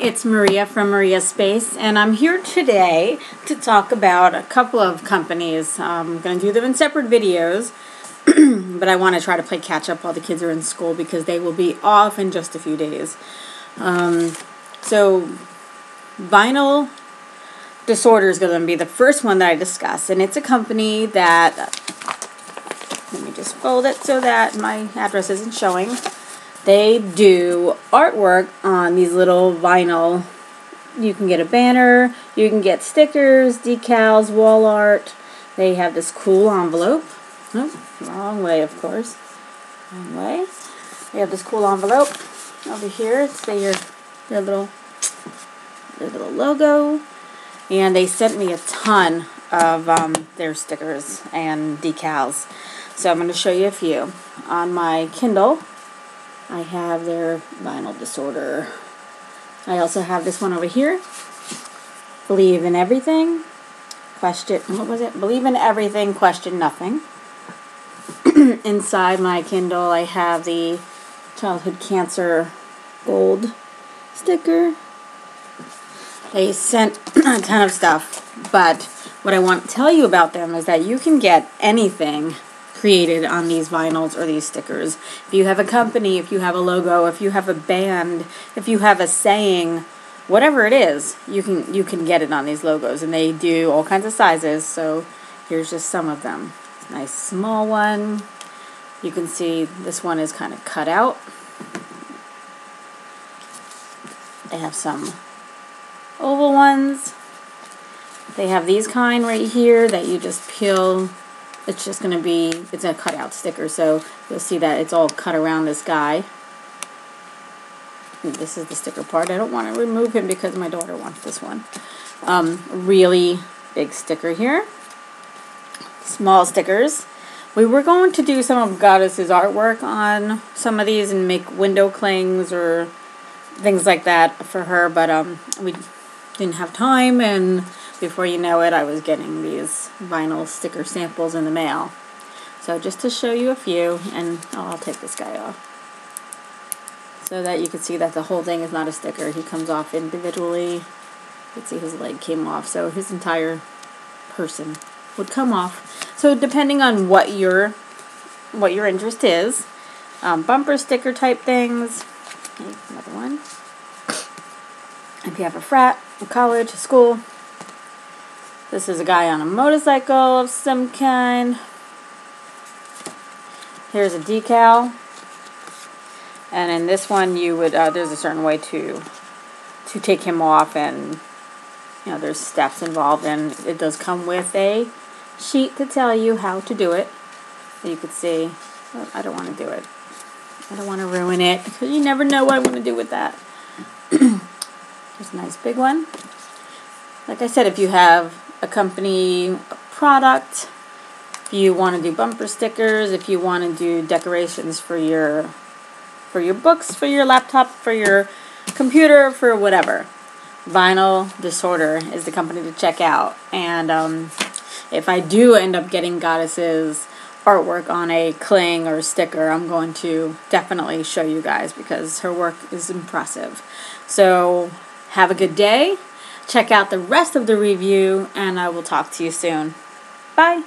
It's Maria from Maria's Space, and I'm here today to talk about a couple of companies. I'm going to do them in separate videos, but I want to try to play catch up while the kids are in school because they will be off in just a few days. Um, so, Vinyl Disorder is going to be the first one that I discuss, and it's a company that, let me just fold it so that my address isn't showing they do artwork on these little vinyl. You can get a banner, you can get stickers, decals, wall art. They have this cool envelope. Oh, wrong way, of course. Wrong way. They have this cool envelope over here. It's their, their little their little logo. And they sent me a ton of um, their stickers and decals. So I'm going to show you a few. On my Kindle, I have their vinyl disorder. I also have this one over here. Believe in everything. Question, what was it? Believe in everything, question nothing. Inside my Kindle, I have the childhood cancer gold sticker. They sent a ton of stuff, but what I want to tell you about them is that you can get anything created on these vinyls or these stickers. If you have a company, if you have a logo, if you have a band, if you have a saying, whatever it is, you can you can get it on these logos and they do all kinds of sizes. So here's just some of them. Nice small one. You can see this one is kind of cut out. They have some oval ones. They have these kind right here that you just peel it's just going to be, it's a cutout sticker, so you'll see that it's all cut around this guy. This is the sticker part. I don't want to remove him because my daughter wants this one. Um, really big sticker here. Small stickers. We were going to do some of Goddess's artwork on some of these and make window clings or things like that for her, but um, we didn't have time and before you know it, I was getting these vinyl sticker samples in the mail. So just to show you a few, and oh, I'll take this guy off. So that you can see that the whole thing is not a sticker. He comes off individually. You can see his leg came off, so his entire person would come off. So depending on what your what your interest is, um, bumper sticker type things. Okay, another one. If you have a frat, a college, a school, this is a guy on a motorcycle of some kind. Here's a decal. And in this one, you would, uh, there's a certain way to, to take him off and, you know, there's steps involved and it does come with a sheet to tell you how to do it. You could see, oh, I don't want to do it. I don't want to ruin it because you never know what I'm going to do with that. Here's a nice big one. Like I said, if you have company product, if you want to do bumper stickers, if you want to do decorations for your for your books, for your laptop, for your computer, for whatever. Vinyl Disorder is the company to check out. And um, if I do end up getting Goddess's artwork on a cling or a sticker, I'm going to definitely show you guys because her work is impressive. So have a good day. Check out the rest of the review, and I will talk to you soon. Bye.